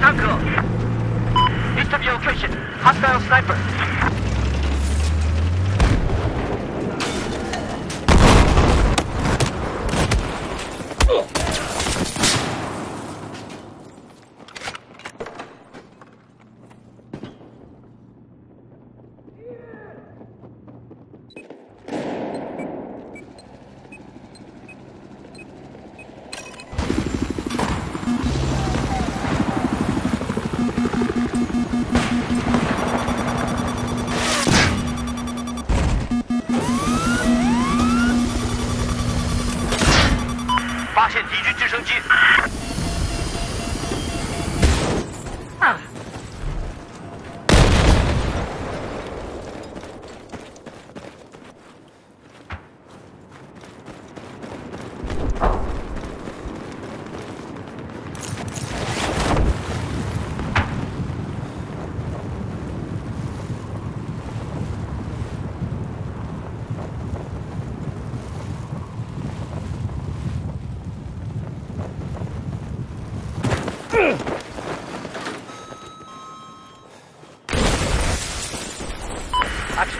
Tanko! Hostile sniper.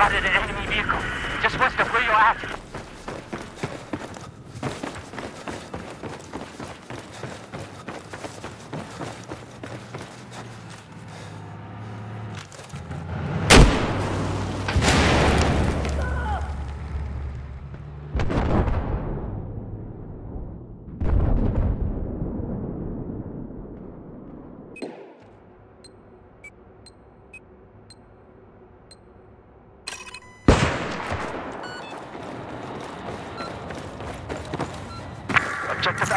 Warte, der 我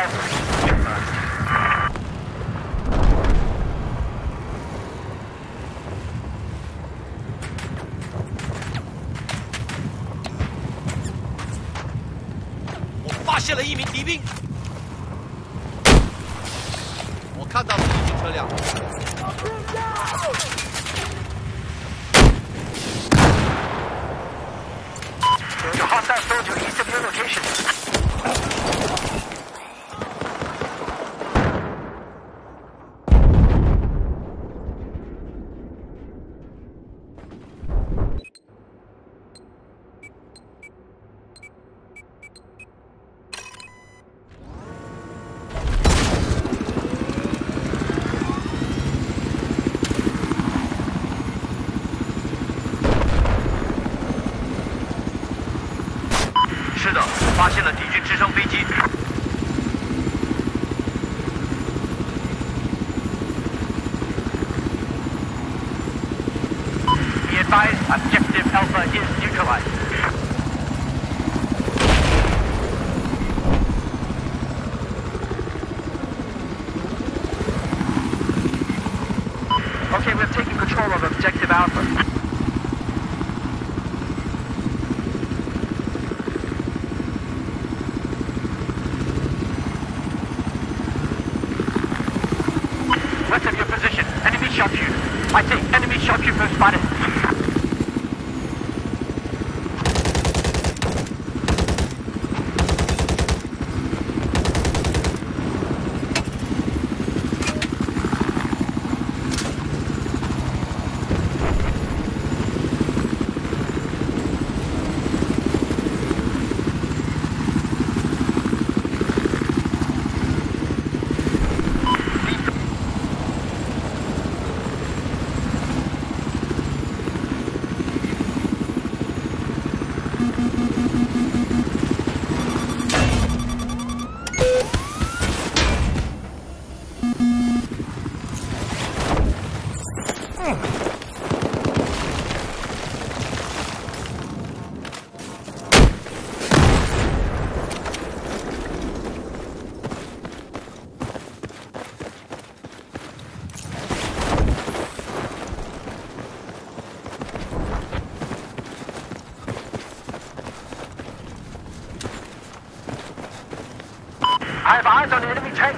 发现了一名敌兵，我看到了敌军车辆。There's a hostile soldier east of your location. “ Objective Alpha is neutralized. Okay, we've taken control of objective Alpha.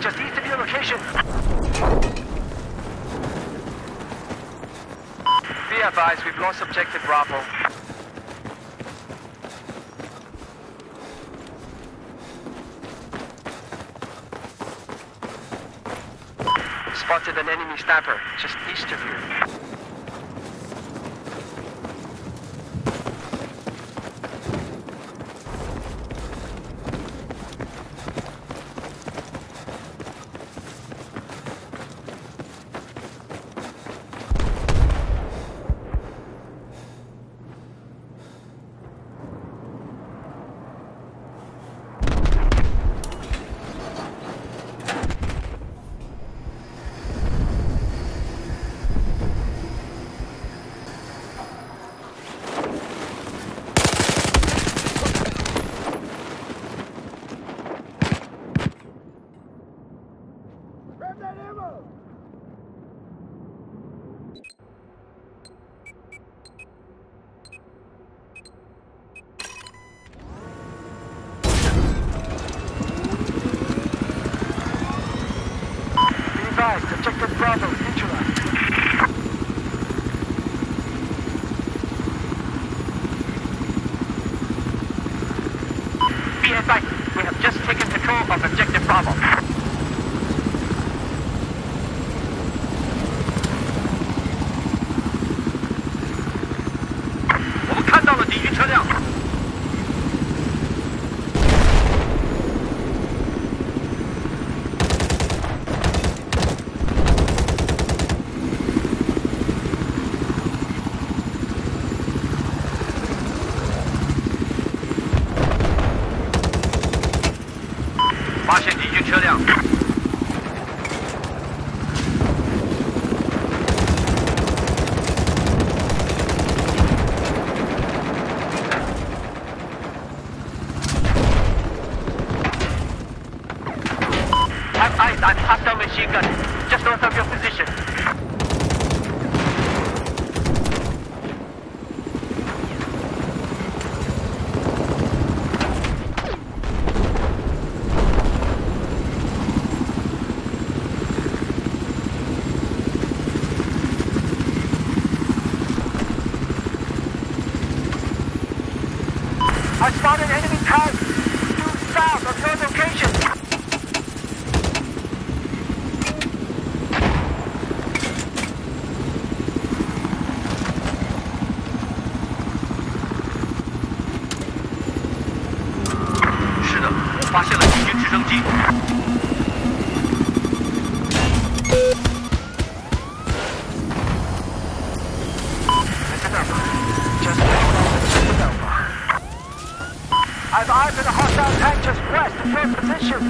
Just east of your location. Be advised, we've lost objective Bravo. Spotted an enemy sniper just east of you. Gun, just north of your position. I spotted enemy tanks due south of your location. “发现了敌军直升机。” It's an Alpha. Just it's an Alpha. I've eyes on a hostile tank just west of your position.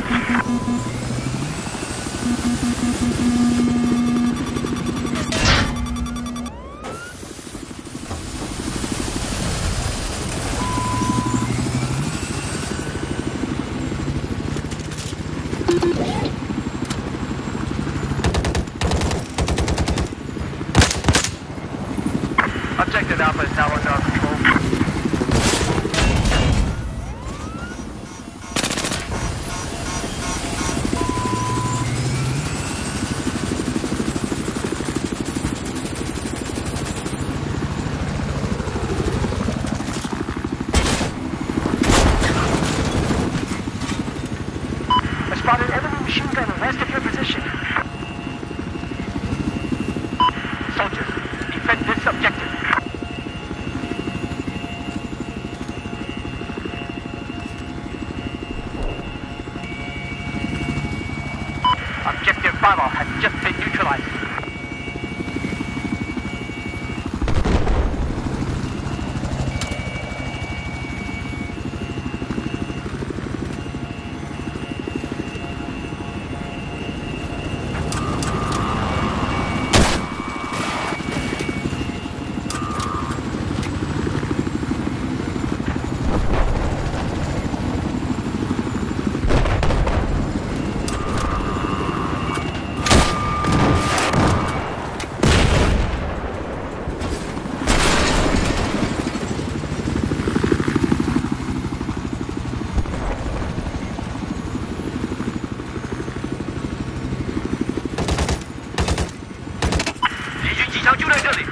Bravo has just been neutralized. 就在这里。